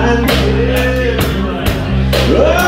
I. Oh.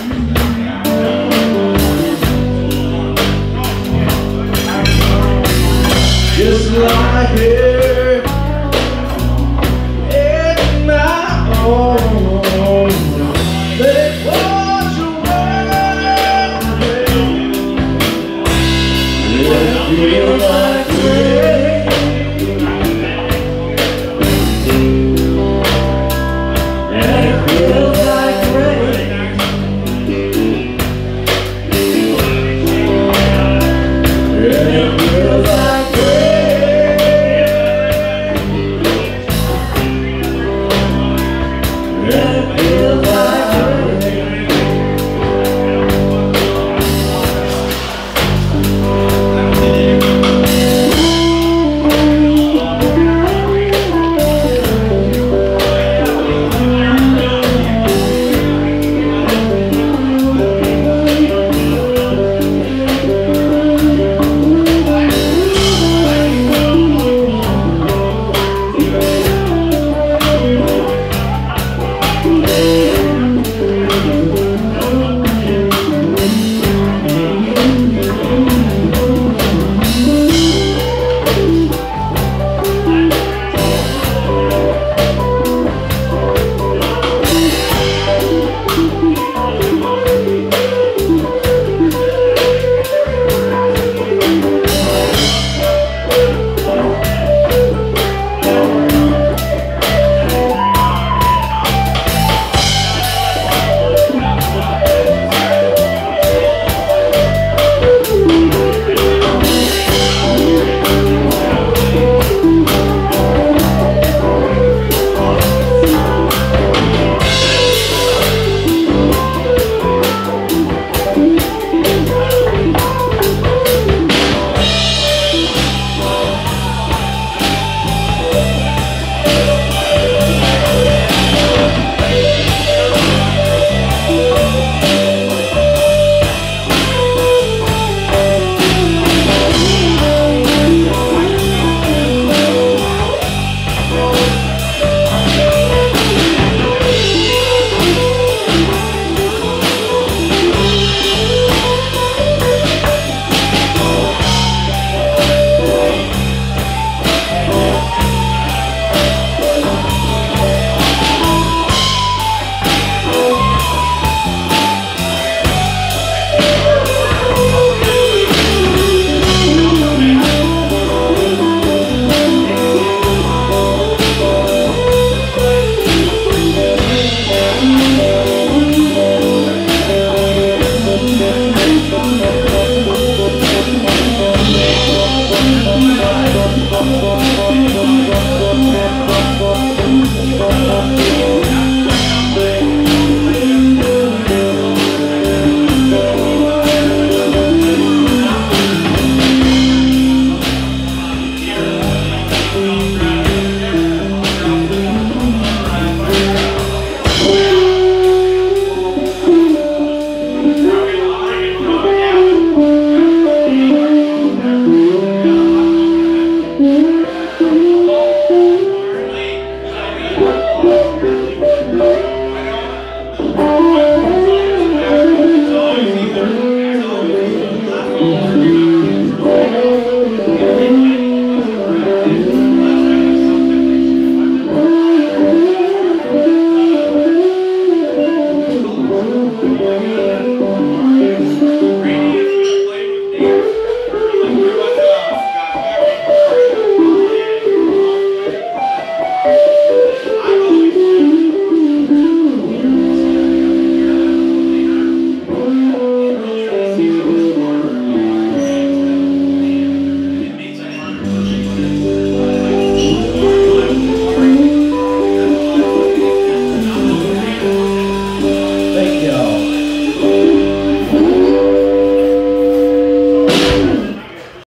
Oh, my God.